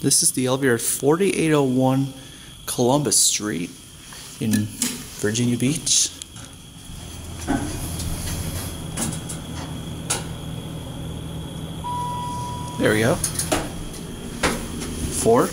This is the elevator at 4801 Columbus Street in Virginia Beach. There we go. Four.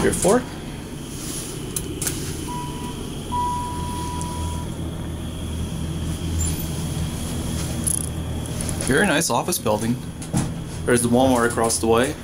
Here four. Very nice office building. There's the Walmart across the way.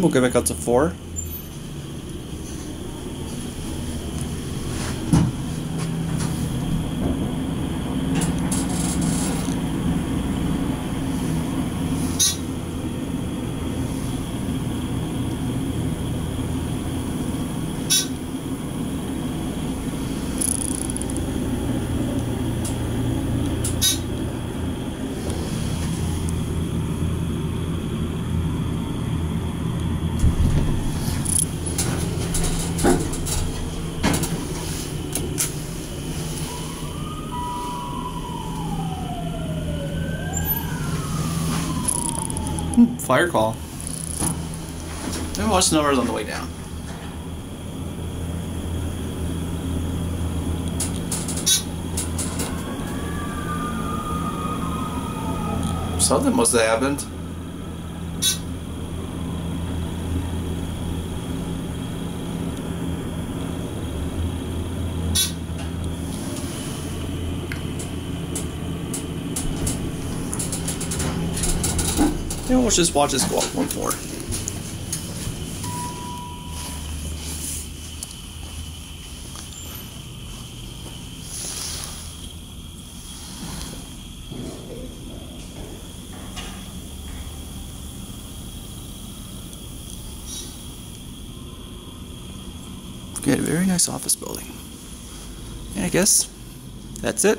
We'll go back up to 4. Fire call. And watch the numbers on the way down. Something must have happened. Yeah, let's just watch this go up one more. Got a very nice office building. And I guess that's it.